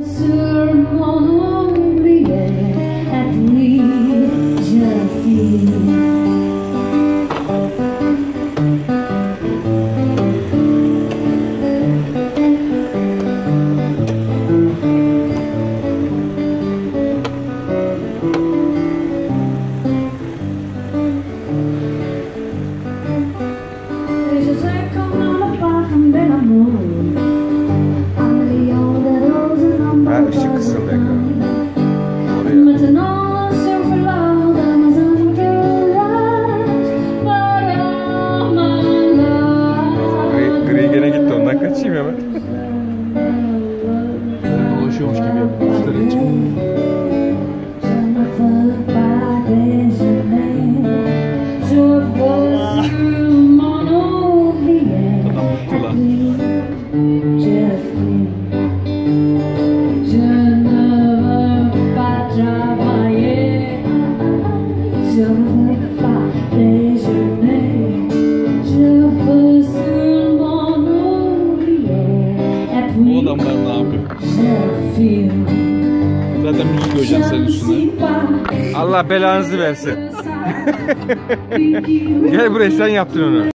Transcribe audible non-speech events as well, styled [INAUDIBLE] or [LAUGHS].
Soon. Gri gene gitti ondan kaçayım hemen. Dolaşıyormuş gibi yapıyor. Üstlerin çıkıyor. Bu adamlar ne yapıyor? Zaten müzik koyacağım senin üstüne. Allah belanızı versin. [LAUGHS] Gel buraya sen yaptın onu.